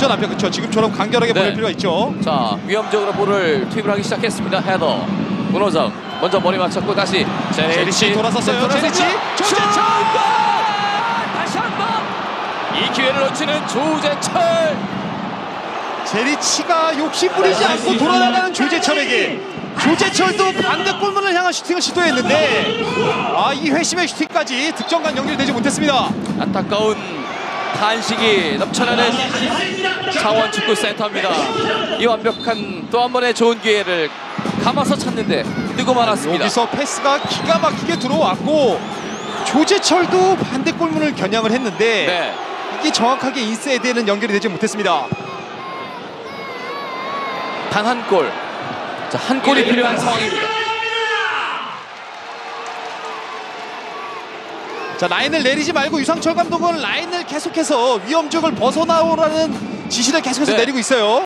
완전 앞에 그렇죠. 지금처럼 간결하게 네. 보낼 필요가 있죠. 자 위험적으로 볼을 투입을 하기 시작했습니다. 헤더 문호정 먼저 머리 맞췄고 다시 제리치 돌아섰어요. 제리치 조재철 다시 한번 이 기회를 놓치는 조재철 제리치가 욕심 부리지 않고 돌아나가는 조재철에게 조재철도 반대 골문을 향한 슈팅을 시도했는데 아 이 회심의 슈팅까지 득점간 연결되지 못했습니다. 안타까운 탄식이 넘쳐나는 창원 축구센터입니다. 이 완벽한 또 한 번의 좋은 기회를 감아서 찾는데 뜨고 말았습니다. 여기서 패스가 기가 막히게 들어왔고 조재철도 반대 골문을 겨냥을 했는데 네. 이게 정확하게 인사이드에는 연결이 되지 못했습니다. 단 한 골. 자, 한 골이 필요한 상황입니다. 자 라인을 내리지 말고 유상철 감독은 라인을 계속해서 위험적을 벗어나오라는 지시를 계속해서 네. 내리고 있어요.